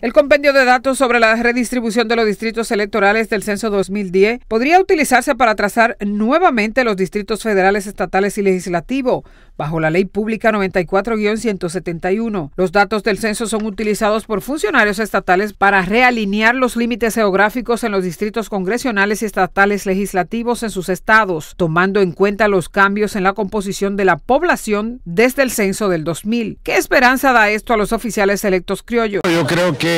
El compendio de datos sobre la redistribución de los distritos electorales del censo 2010 podría utilizarse para trazar nuevamente los distritos federales, estatales y legislativos bajo la Ley Pública 94-171. Los datos del censo son utilizados por funcionarios estatales para realinear los límites geográficos en los distritos congresionales y estatales legislativos en sus estados, tomando en cuenta los cambios en la composición de la población desde el censo del 2000. ¿Qué esperanza da esto a los oficiales electos criollos? Yo creo que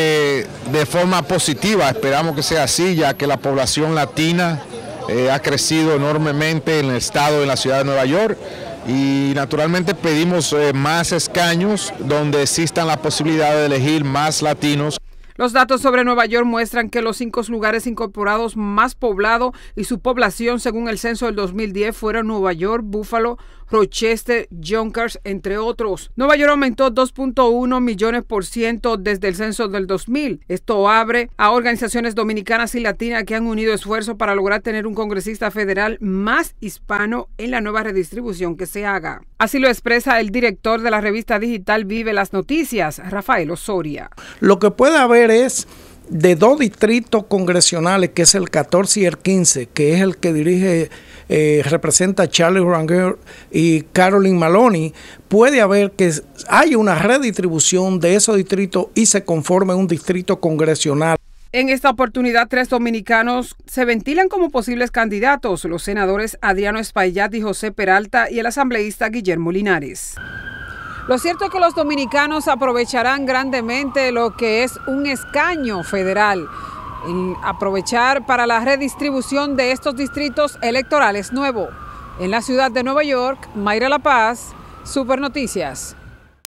de forma positiva, esperamos que sea así, ya que la población latina eh, ha crecido enormemente en el estado, en la ciudad de Nueva York y naturalmente pedimos eh, más escaños donde existan la posibilidad de elegir más latinos. Los datos sobre Nueva York muestran que los cinco lugares incorporados más poblados y su población según el censo del 2010 fueron Nueva York, Buffalo, Rochester, Yonkers, entre otros. Nueva York aumentó 2.1 millones por ciento desde el censo del 2000. Esto abre a organizaciones dominicanas y latinas que han unido esfuerzos para lograr tener un congresista federal más hispano en la nueva redistribución que se haga. Así lo expresa el director de la revista digital Vive las Noticias, Rafael Osoria. Lo que puede haber es de dos distritos congresionales, que es el 14 y el 15, que es el que dirige, eh, representa Charlie Ranger y Carolyn Maloney, puede haber que haya una redistribución de esos distritos y se conforme un distrito congresional. En esta oportunidad, tres dominicanos se ventilan como posibles candidatos, los senadores Adriano Espaillat y José Peralta y el asambleísta Guillermo Linares. Lo cierto es que los dominicanos aprovecharán grandemente lo que es un escaño federal, aprovechar para la redistribución de estos distritos electorales nuevos. En la ciudad de Nueva York, Mayra La Paz, Super Noticias.